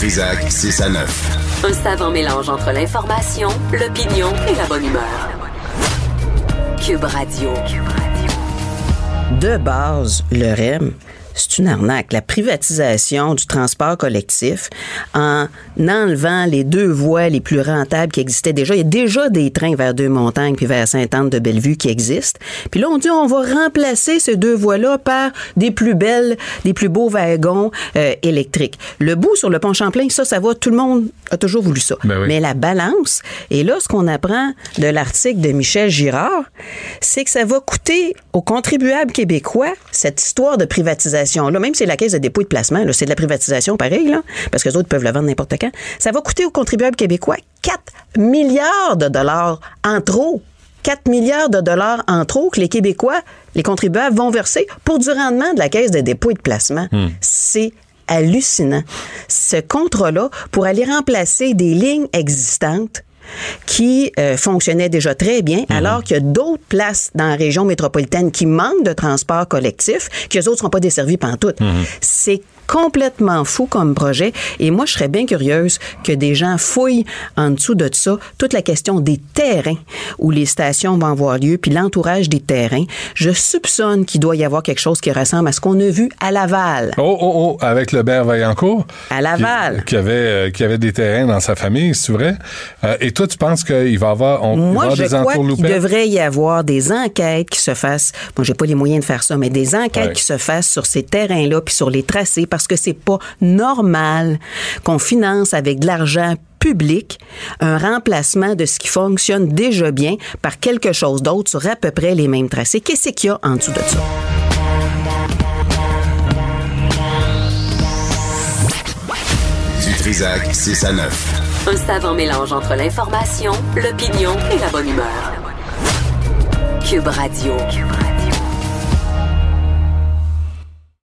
Trisac, 6 à 9. Un savant mélange entre l'information, l'opinion et la bonne humeur. Cube Radio. De base, le REM, c'est une arnaque. La privatisation du transport collectif en enlevant les deux voies les plus rentables qui existaient déjà. Il y a déjà des trains vers Deux-Montagnes puis vers Sainte-Anne de Bellevue qui existent. Puis là, on dit on va remplacer ces deux voies-là par des plus belles, des plus beaux wagons euh, électriques. Le bout sur le pont Champlain, ça, ça va. Tout le monde a toujours voulu ça. Ben oui. Mais la balance, et là, ce qu'on apprend de l'article de Michel Girard, c'est que ça va coûter aux contribuables québécois cette histoire de privatisation-là, même si c'est la caisse de dépôt et de placement, là, c'est de la privatisation pareil, là, parce que les autres peuvent le vendre n'importe quand, ça va coûter aux contribuables québécois 4 milliards de dollars en trop. 4 milliards de dollars en trop que les Québécois, les contribuables vont verser pour du rendement de la caisse de dépôt et de placement. C'est hallucinant. Ce contrat-là, pour aller remplacer des lignes existantes, qui euh, fonctionnaient déjà très bien, alors qu'il y a d'autres places dans la région métropolitaine qui manquent de transport collectif, que les autres ne seront pas desservis pantoute. C'est complètement fou comme projet. Et moi, je serais bien curieuse que des gens fouillent en dessous de ça toute la question des terrains où les stations vont avoir lieu, puis l'entourage des terrains. Je soupçonne qu'il doit y avoir quelque chose qui ressemble à ce qu'on a vu à Laval. Oh, oh, oh, avec le Bert Vaillancourt. À Laval. Qui, qui avait, euh, qui avait des terrains dans sa famille, c'est vrai. Euh, et toi, tu penses qu'il va y avoir, on, il va y Moi, avoir je des crois qu'il devrait y avoir des enquêtes qui se fassent. Moi, j'ai pas les moyens de faire ça, mais des enquêtes Ouais. qui se fassent sur ces terrains-là puis sur les tracés parce que c'est pas normal qu'on finance avec de l'argent public un remplacement de ce qui fonctionne déjà bien par quelque chose d'autre sur à peu près les mêmes tracés. Qu'est-ce qu'il y a en dessous de ça? Du Trisac, 6 à 9. Un savant mélange entre l'information, l'opinion et la bonne humeur. Cube Radio.